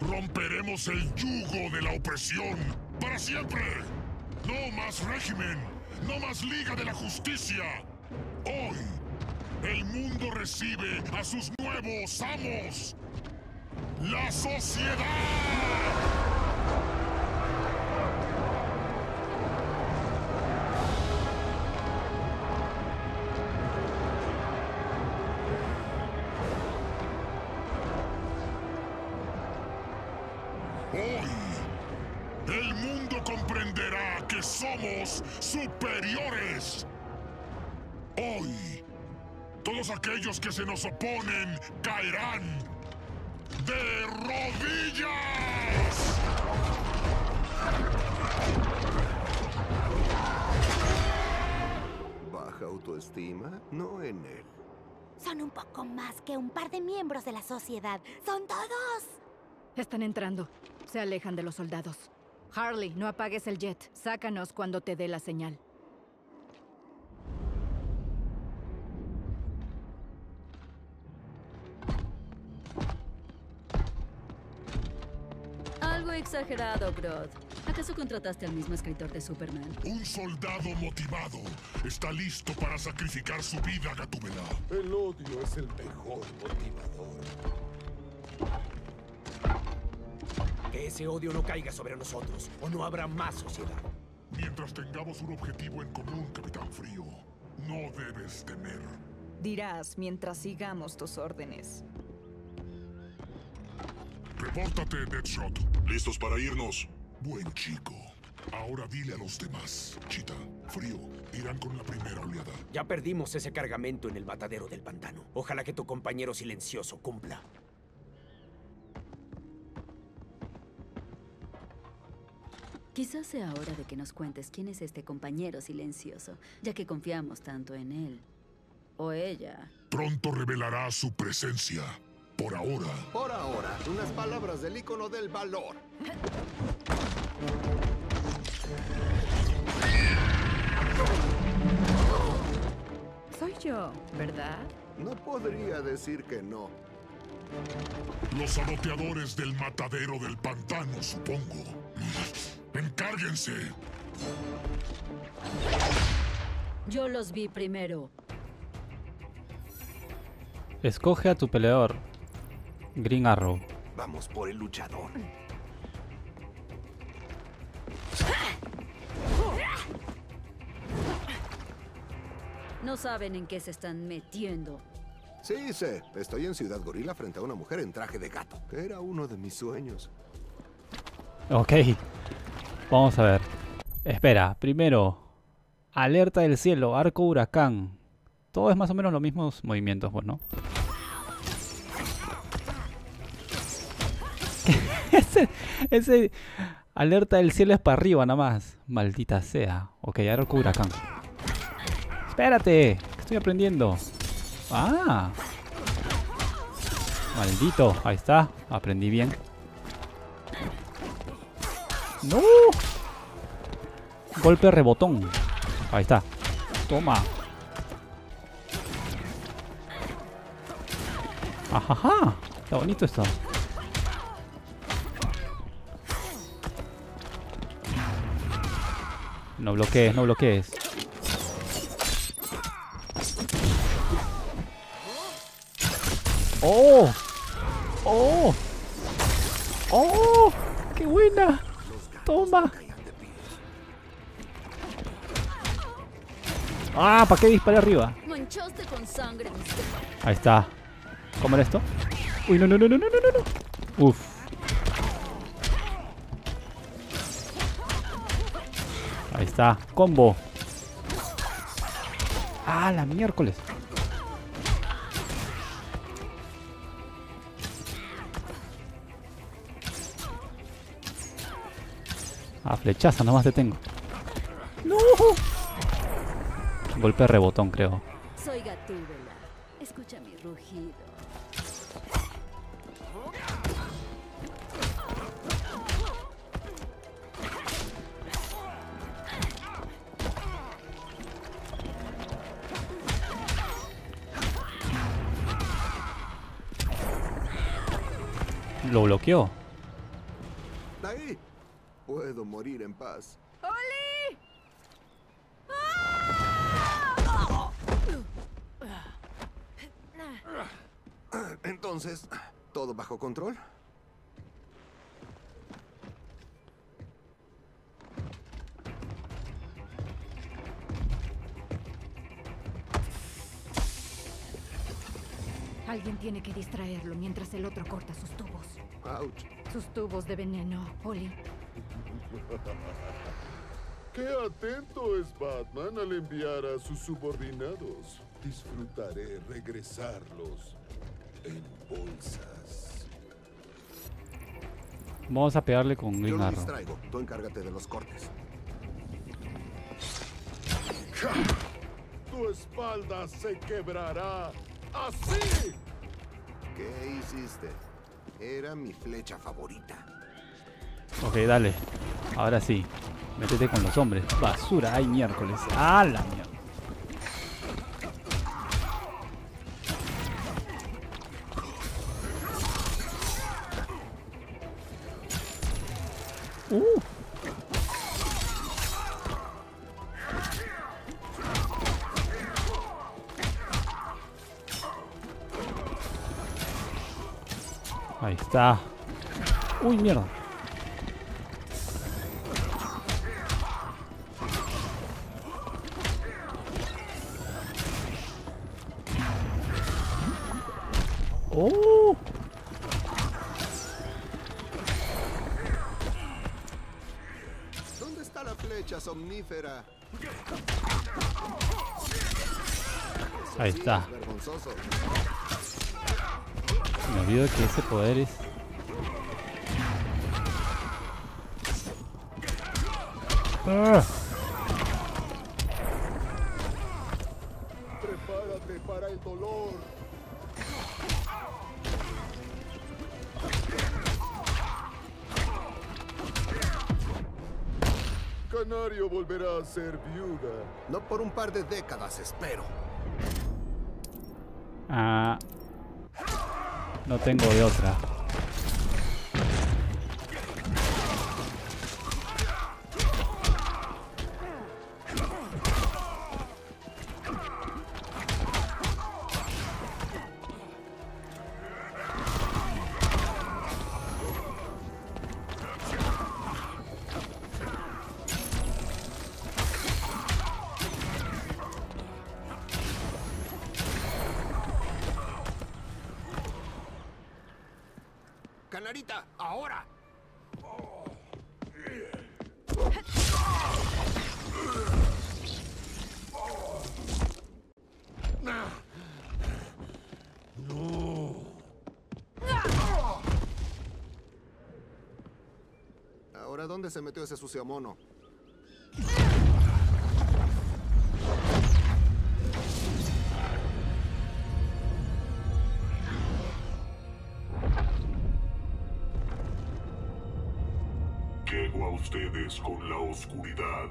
romperemos el yugo de la opresión para siempre. No más régimen, no más Liga de la Justicia. Hoy, el mundo recibe a sus nuevos amos. La sociedad. Todos aquellos que se nos oponen caerán de rodillas. ¿Baja autoestima? No en él. Son un poco más que un par de miembros de la sociedad. ¡Son todos! Están entrando. Se alejan de los soldados. Harley, no apagues el jet. Sácanos cuando te dé la señal. Exagerado, Grodd. ¿Acaso contrataste al mismo escritor de Superman? Un soldado motivado está listo para sacrificar su vida, Gatúbela. El odio es el mejor motivador. Que ese odio no caiga sobre nosotros, o no habrá más sociedad. Mientras tengamos un objetivo en común, Capitán Frío, no debes temer. Dirás mientras sigamos tus órdenes. Repórtate, Deadshot. ¿Listos para irnos? Buen chico. Ahora dile a los demás. Chita, Frío, irán con la primera oleada. Ya perdimos ese cargamento en el matadero del pantano. Ojalá que tu compañero silencioso cumpla. Quizás sea hora de que nos cuentes quién es este compañero silencioso, ya que confiamos tanto en él. O ella. Pronto revelará su presencia. Por ahora. Por ahora, unas palabras del ícono del valor. Soy yo, ¿verdad? No podría decir que no. Los saboteadores del matadero del pantano, supongo. Encárguense. Yo los vi primero. Escoge a tu peleador. Green Arrow. Vamos por el luchador. No saben en qué se están metiendo. Sí, sé. Estoy en Ciudad Gorila frente a una mujer en traje de gato. Era uno de mis sueños. Ok. Vamos a ver. Espera, primero. Alerta del cielo, arco huracán. Todo es más o menos los mismos movimientos, pues, ese, alerta del cielo es para arriba nada más. Maldita sea. Ok, arco huracán. Espérate, estoy aprendiendo. Ah. Maldito, ahí está. Aprendí bien. ¡No! Golpe rebotón. Ahí está. Toma. Ajaja. Está bonito esto. No bloquees, no bloquees. ¡Oh! ¡Oh! ¡Oh! ¡Qué buena! Toma. Ah, ¿para qué disparé arriba? Ahí está. ¿Cómo era esto? Uy, no, no, no, no, no, no, no. Uf. Está. Combo. Ah, la miércoles. Ah, flechaza, nomás te tengo. ¡No! Golpe rebotón, creo. Soy Gatúbela. Escucha mi rugido. Lo bloqueó. Ahí. Puedo morir en paz. ¡Oli! Entonces, ¿todo bajo control? Alguien tiene que distraerlo mientras el otro corta sus tubos. Ouch. Sus tubos de veneno, Oli. Qué atento es Batman al enviar a sus subordinados. Disfrutaré regresarlos en bolsas. Vamos a pegarle con Yo Green lo Arrow. distraigo. Tú encárgate de los cortes. Tu espalda se quebrará. ¡Así! ¿Qué hiciste? Era mi flecha favorita. Ok, dale. Ahora sí. Métete con los hombres. Basura, ay miércoles. ¡Ah, la mierda! Está. Uy, mierda. Oh. ¿Dónde está la flecha somnífera? Ahí está. Me olvido que ese poder es. Ah. Prepárate para el dolor. Canario volverá a ser viuda. No por un par de décadas, espero. Ah. No tengo de otra. ¡Ahora! ¿Ahora dónde se metió ese sucio mono? Con la oscuridad.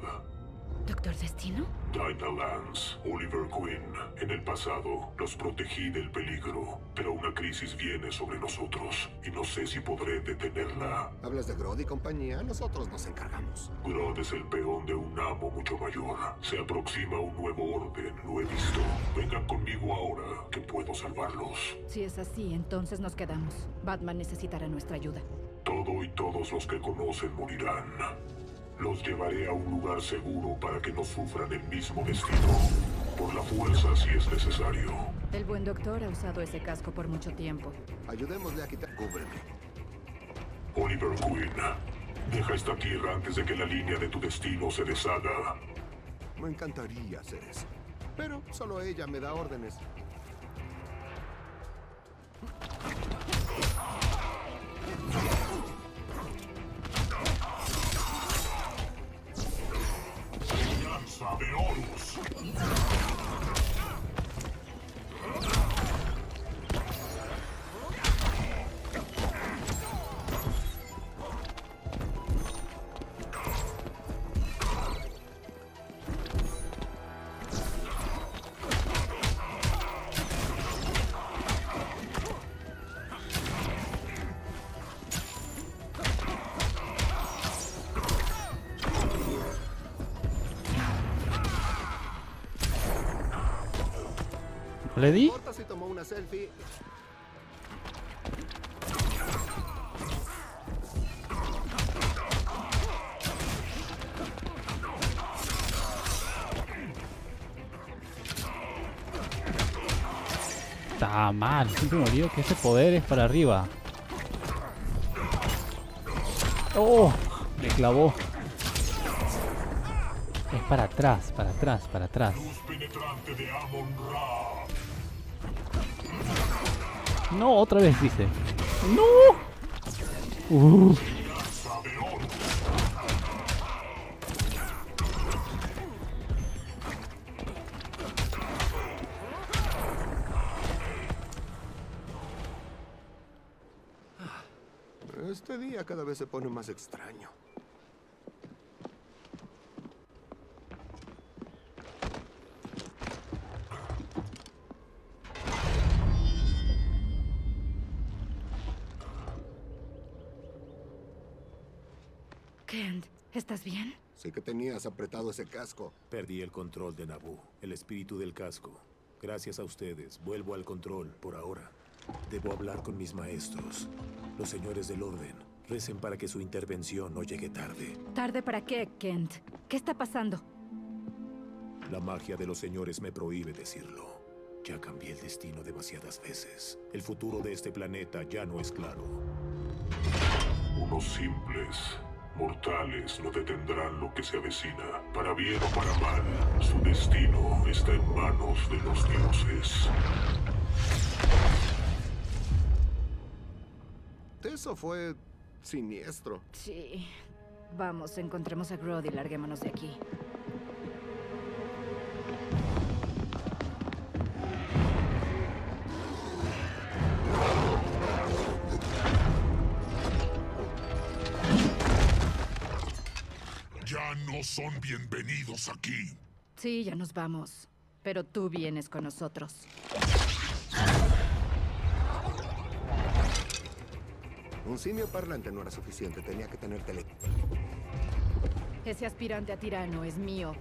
¿Doctor Destino? Dinah Lance, Oliver Queen. En el pasado los protegí del peligro, pero una crisis viene sobre nosotros y no sé si podré detenerla. ¿Hablas de Grodd y compañía? Nosotros nos encargamos. Grodd es el peón de un amo mucho mayor. Se aproxima un nuevo orden, lo he visto. Vengan conmigo ahora, que puedo salvarlos. Si es así, entonces nos quedamos. Batman necesitará nuestra ayuda. Todo y todos los que conocen morirán. Los llevaré a un lugar seguro para que no sufran el mismo destino. Por la fuerza si es necesario. El buen doctor ha usado ese casco por mucho tiempo. Ayudémosle a quitar... Cúbreme. Oliver Queen, deja esta tierra antes de que la línea de tu destino se deshaga. Me encantaría hacer eso. Pero solo ella me da órdenes. ¿Le di? Está mal, siempre me olvido que ese poder es para arriba. ¡Oh! Me clavó. Es para atrás, para atrás, para atrás. Luz penetrante de Amon Ra. No, otra vez dice. ¡No! Uh, Lanza de oro. Este día cada vez se pone más extraño. Kent, ¿estás bien? Sí que tenías apretado ese casco. Perdí el control de Naboo, el espíritu del casco. Gracias a ustedes, vuelvo al control por ahora. Debo hablar con mis maestros, los señores del orden. Recen para que su intervención no llegue tarde. ¿Tarde para qué, Kent? ¿Qué está pasando? La magia de los señores me prohíbe decirlo. Ya cambié el destino demasiadas veces. El futuro de este planeta ya no es claro. Unos simples mortales no detendrán lo que se avecina. Para bien o para mal, su destino está en manos de los dioses. Eso fue siniestro. Sí. Vamos, encontremos a Grodd y larguémonos de aquí. Son bienvenidos aquí. Sí, ya nos vamos. Pero tú vienes con nosotros. Un simio parlante no era suficiente, tenía que tener tele. Ese aspirante a tirano es mío.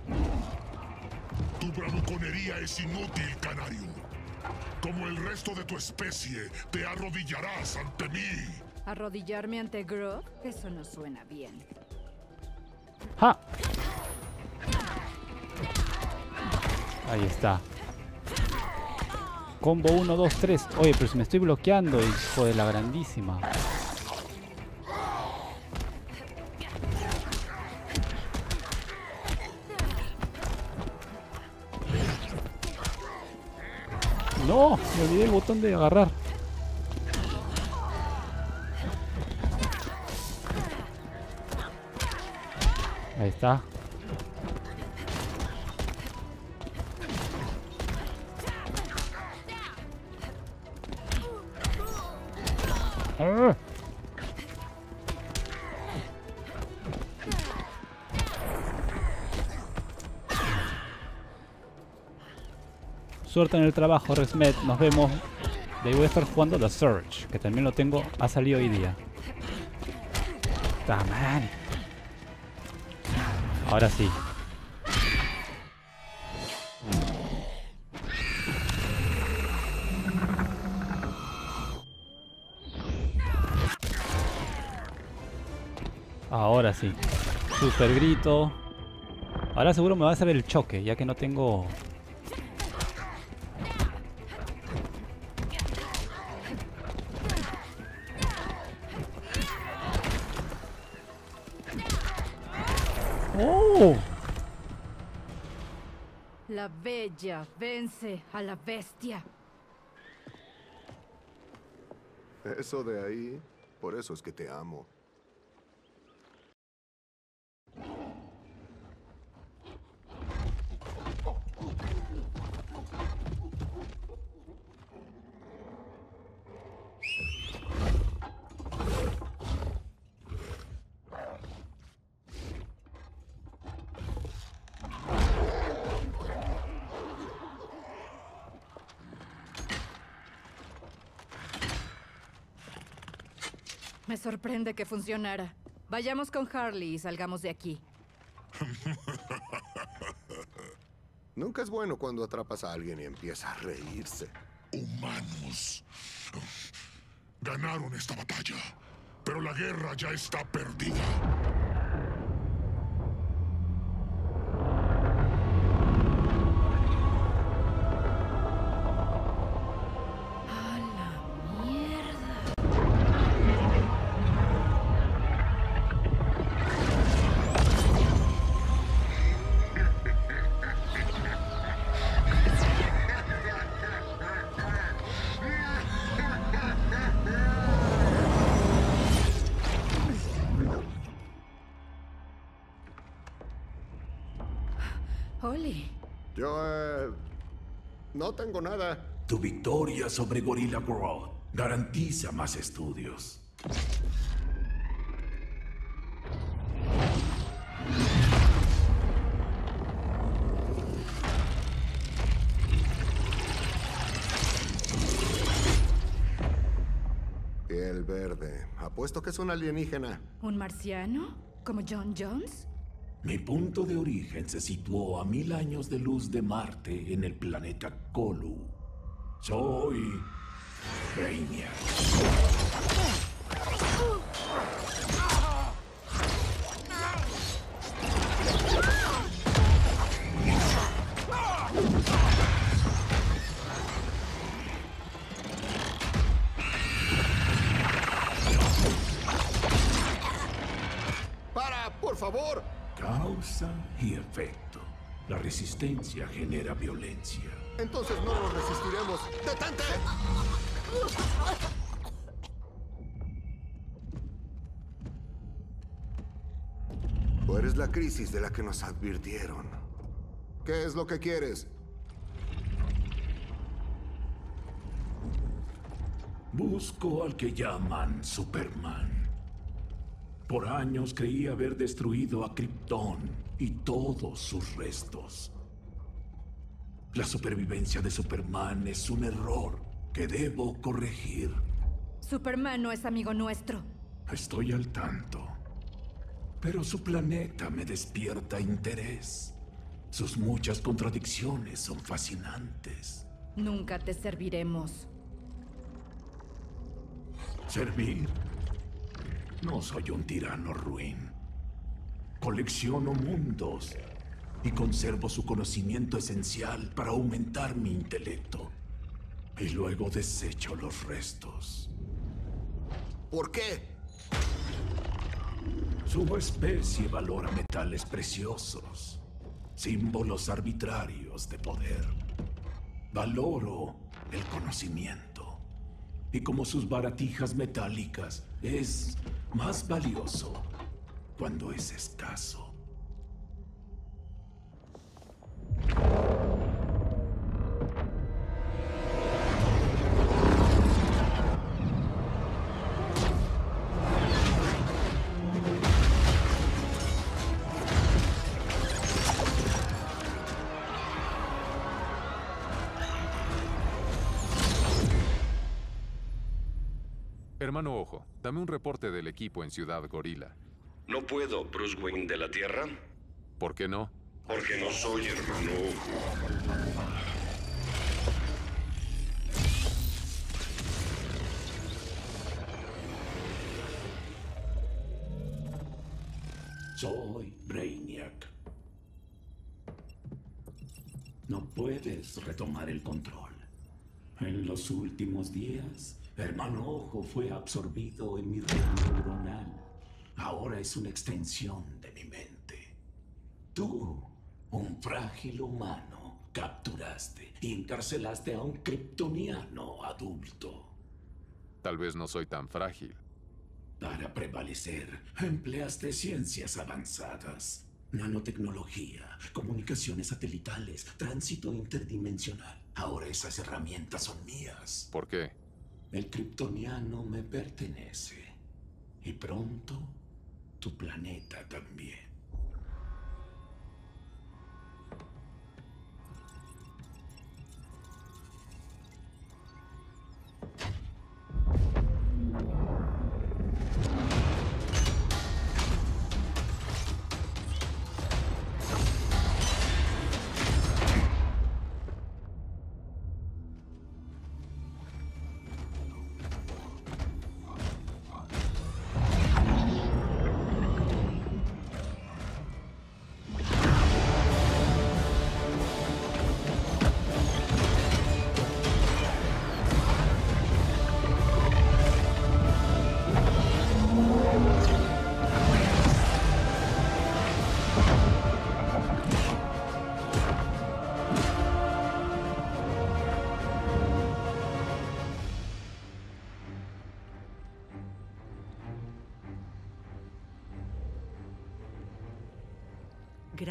Tu bravuconería es inútil, canario. Como el resto de tu especie, te arrodillarás ante mí. ¿Arrodillarme ante Grodd? Eso no suena bien. ¡Ja! Ahí está. Combo 1, 2, 3. Oye, pero si me estoy bloqueando, hijo de la grandísima. No, me olvidé el botón de agarrar. Ahí está. Suerte en el trabajo, Resmet. Nos vemos. De ahí voy a estar jugando The Surge, que también lo tengo. Ha salido hoy día. Taman. Ahora sí. Ahora sí. Super grito. Ahora seguro me va a hacer el choque, ya que no tengo... ¡Oh! La bella vence a la bestia. Eso de ahí, por eso es que te amo. Me sorprende que funcionara. Vayamos con Harley y salgamos de aquí. Nunca es bueno cuando atrapas a alguien y empieza a reírse. Humanos. Ganaron esta batalla, pero la guerra ya está perdida. Yo, eh, no tengo nada. Tu victoria sobre Gorilla Grodd garantiza más estudios. Piel verde. Apuesto que es un alienígena. ¿un marciano? ¿Como John Jones? Mi punto de origen se situó a mil años de luz de Marte en el planeta Kolu. Soy Brainiac. ¡Para, por favor! Causa y efecto. La resistencia genera violencia. Entonces no nos resistiremos. ¡Detente! ¿O eres la crisis de la que nos advirtieron? ¿Qué es lo que quieres? Busco al que llaman Superman. Por años creí haber destruido a Krypton y todos sus restos. La supervivencia de Superman es un error que debo corregir. Superman no es amigo nuestro. Estoy al tanto. Pero su planeta me despierta interés. Sus muchas contradicciones son fascinantes. Nunca te serviremos. ¿Servir? No soy un tirano ruin. Colecciono mundos y conservo su conocimiento esencial para aumentar mi intelecto. Y luego desecho los restos. ¿Por qué? Su especie valora metales preciosos, símbolos arbitrarios de poder. Valoro el conocimiento. Y como sus baratijas metálicas, es más valioso cuando es escaso. Hermano Ojo, dame un reporte del equipo en Ciudad Gorila. No puedo, Bruce Wayne de la Tierra, ¿Por qué no? porque no soy hermano Ojo. Soy Brainiac. No puedes retomar el control. En los últimos días, Hermano Ojo fue absorbido en mi red neuronal. Ahora es una extensión de mi mente. Tú, un frágil humano, capturaste y encarcelaste a un kryptoniano adulto. Tal vez no soy tan frágil. Para prevalecer, empleaste ciencias avanzadas, nanotecnología, comunicaciones satelitales, tránsito interdimensional. Ahora esas herramientas son mías. ¿Por qué? El kryptoniano me pertenece. Y pronto, tu planeta también.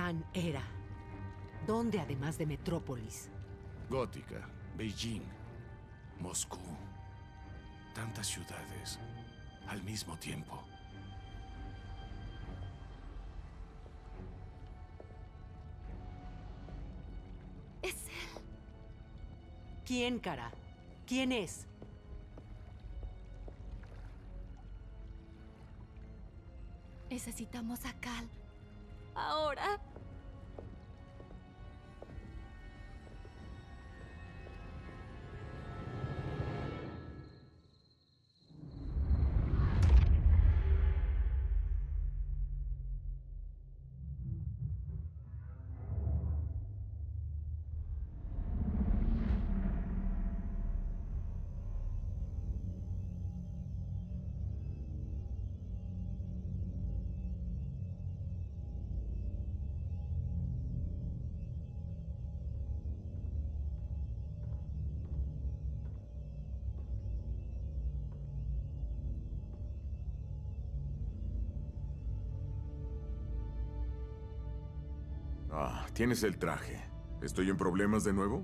Gran era. ¿Dónde además de Metrópolis? Gótica, Beijing, Moscú. Tantas ciudades al mismo tiempo. Es él. ¿Quién, cara? ¿Quién es? Necesitamos a Cal. Ahora. Ah, tienes el traje. ¿Estoy en problemas de nuevo?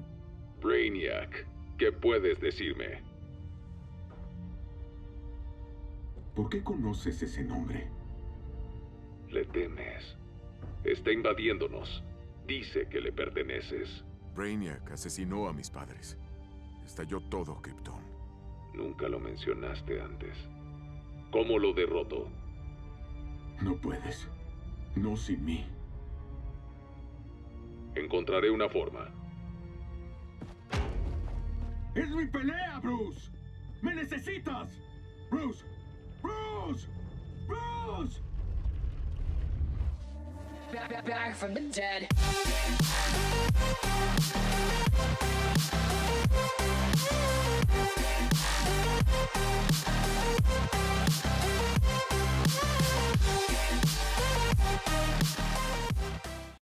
Brainiac, ¿qué puedes decirme? ¿Por qué conoces ese nombre? Le temes. Está invadiéndonos. Dice que le perteneces. Brainiac asesinó a mis padres. Estalló todo, Krypton. Nunca lo mencionaste antes. ¿Cómo lo derroto? No puedes. No sin mí. Encontraré una forma. ¡Es mi pelea, Bruce! ¡Me necesitas! ¡Bruce! ¡Bruce! ¡Bruce!